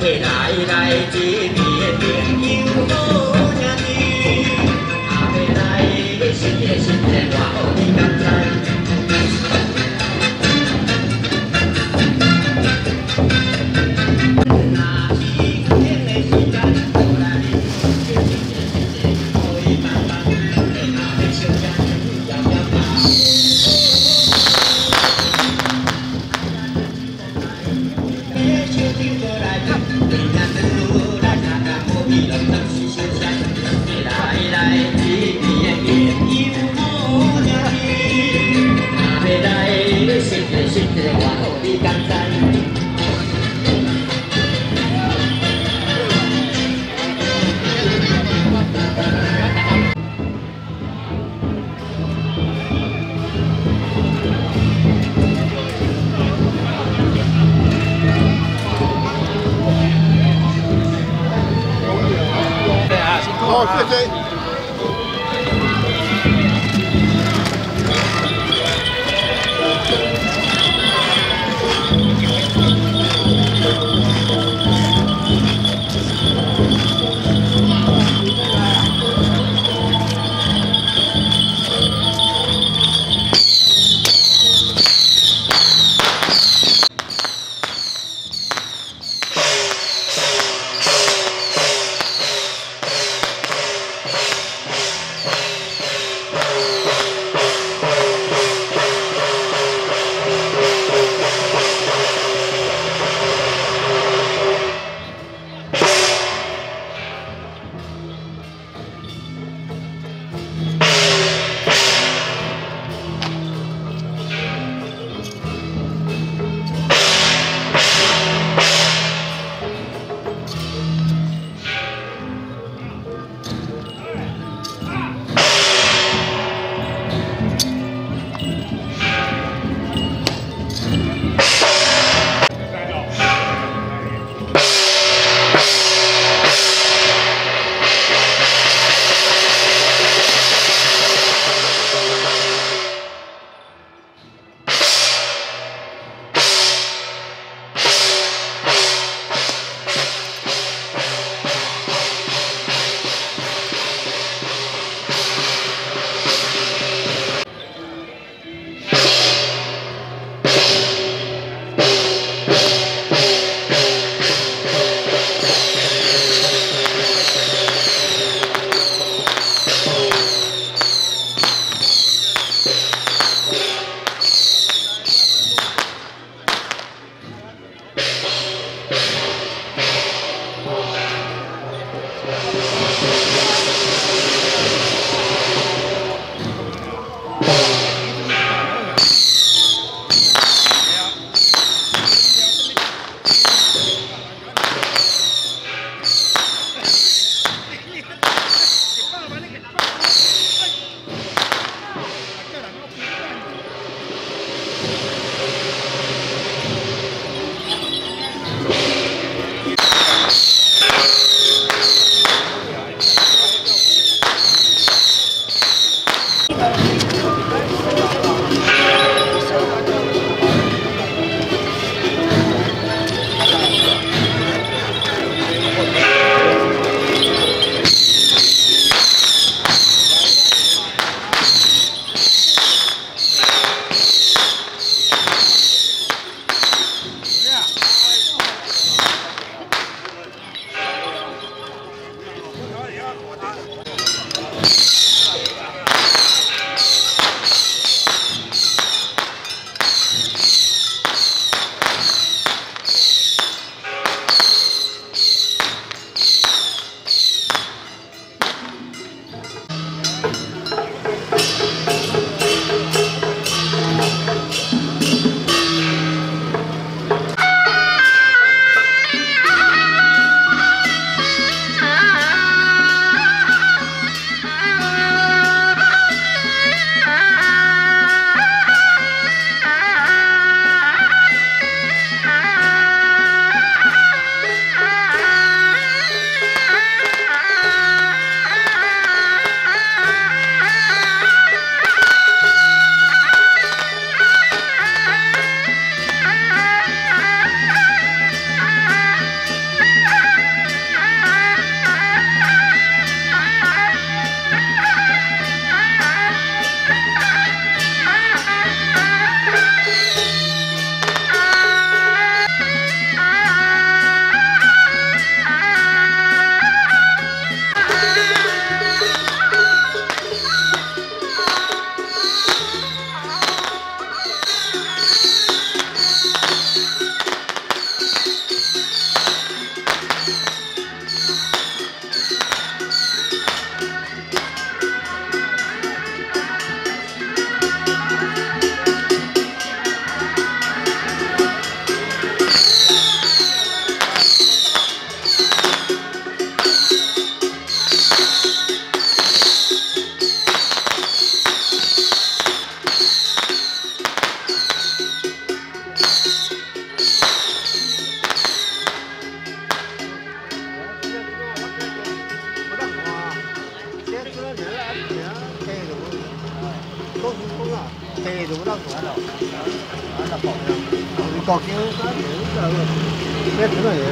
未来来 đại đại. eu peguei. Ah. thì đủ đâu của đâu đó là còn còn chứ có chữ là biết chữ là gì